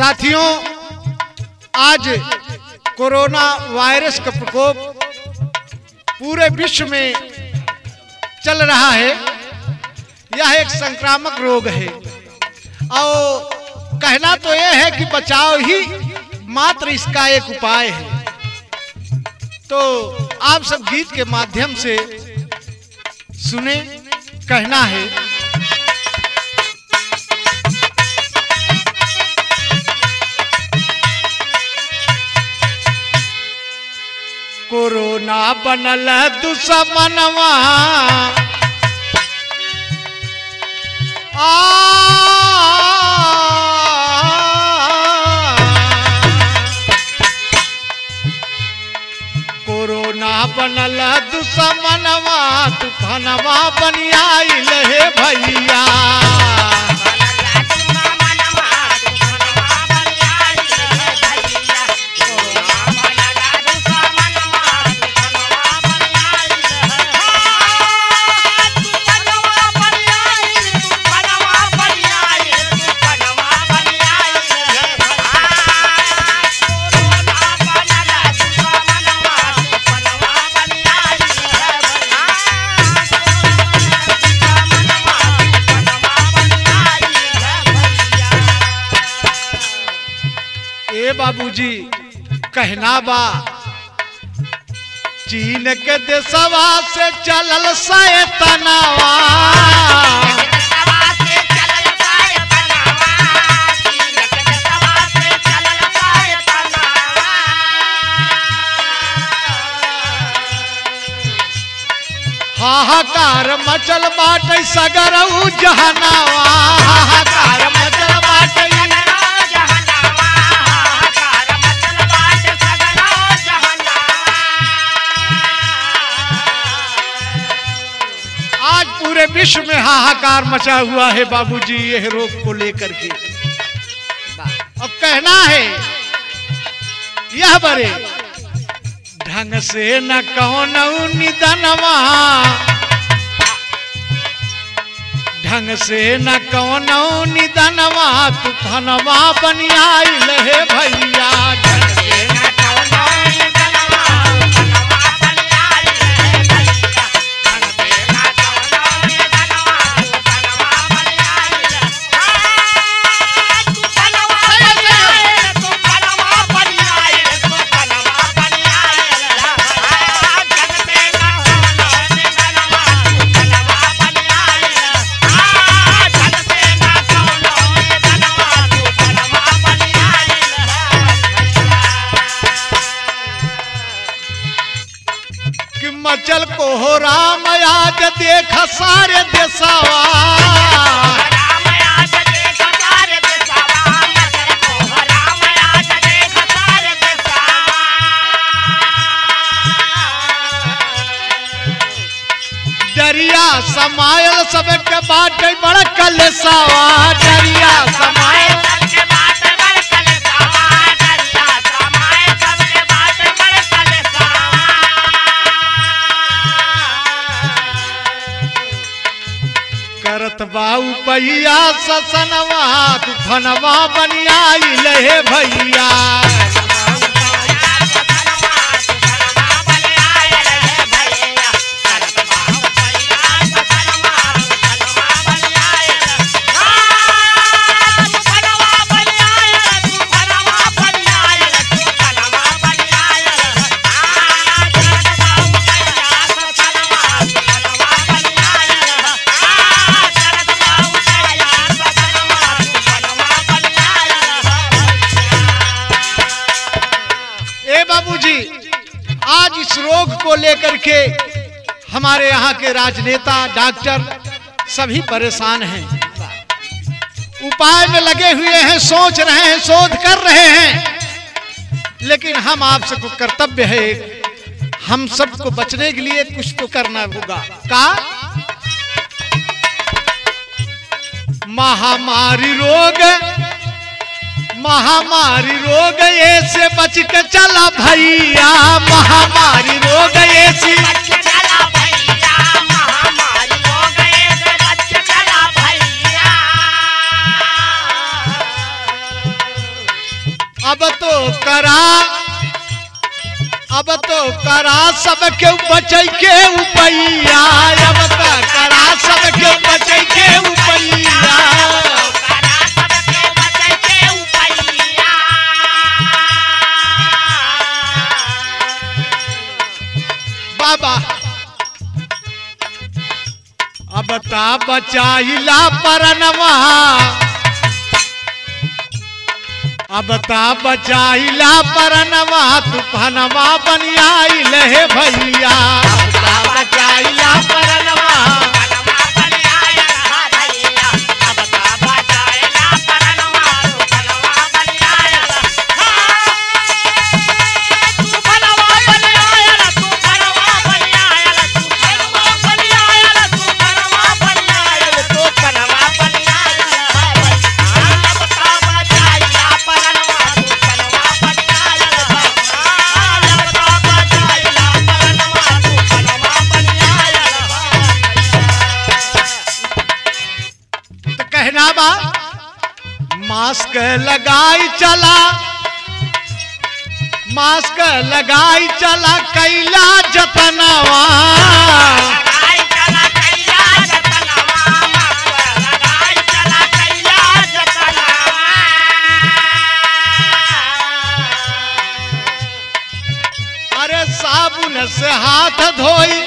साथियों, आज corona virus का प्रकोप पूरे विश्व में चल रहा है। यह एक संक्रामक रोग है। और कहना तो यह है कि बचाव ही मात्र इसका एक उपाय है। तो आप सब गीत के माध्यम से सुने, कहना है। कोरोना बनल दुश्मनवा। कोरोना बनल दुश्मनवा तूफानवा बनियाइल हे भैया। बाबूजी कहना बा चीन के देशवा से चलल हाहाकार मचल बाटे सगरऊ जहनावा। हाहाकार पूरे विश्व में हाहाकार मचा हुआ है बाबूजी, यह रोग को लेकर के। अब कहना है, यह बरे ढंग से न कौन निधनवा ढंग से न कौन निधनवा तूफानवा बनियाइल हे भैया। हो राम आज देख सारे देसावा डरिया समायल सबके बाटे बड़ा कलेसावा बाऊ ससनवा तू फनवा बनिया हे भैया। बाबूजी, आज इस रोग को लेकर के हमारे यहाँ के राजनेता, डॉक्टर सभी परेशान हैं। उपाय में लगे हुए हैं, सोच रहे हैं, शोध कर रहे हैं। लेकिन हम आप सबको कर्तव्य है, हम सबको बचने के लिए कुछ तो करना होगा। का? महामारी रोग महामारी रोग ये से बच के चला भैया। महामारी रोग ये से करा अब तो करा सब के बचै के उपैया अब तो करा सब के बचै के उपैया बचाइला परनवा अब ता बचाइला परनवा तूफानवा बनियाई ले भैया। बचाइला परनवा मास्क लगाई चला मास्क लगाई चला कैला जतनवा अरे साबुन से हाथ धोई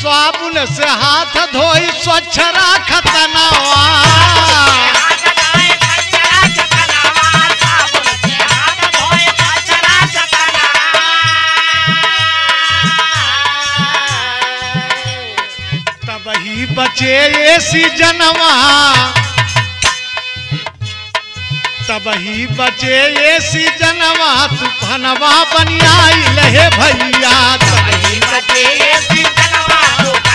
साबुन से हाथ धोई स्वच्छ राखत ही जनवा। ये सीजनवा तब ही बचे ऐसी जनवा, तूफानवा बनियाई लहे भैया। तब ही बचे ऐसी बनियाई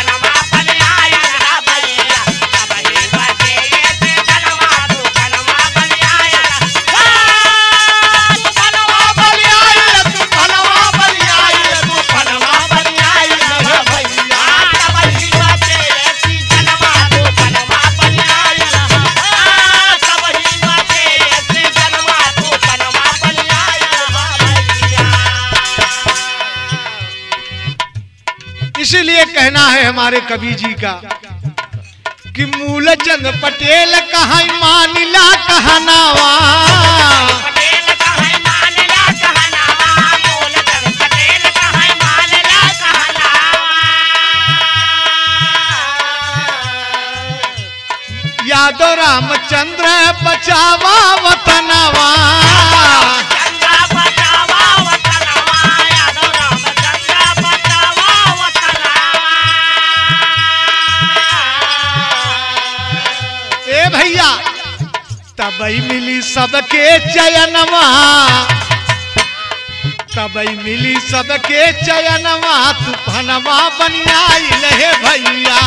इसीलिए कहना है हमारे कवि जी का कि मूलचंद पटेल कहा मानिला कहनावा यादव रामचंद्र बचावा वतनवा तबई मिली सबके चयनवा। तबई मिली सबके चयनवा तूफानवा बनिया लहे भैया।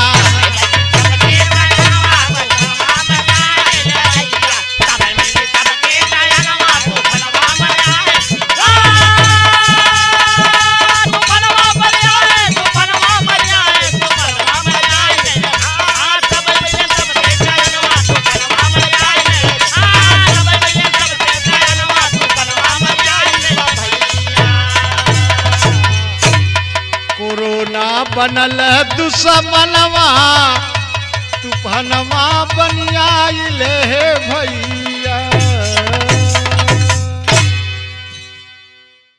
बनल दुश्मनवा तूफनवा बनियाई ले भैया।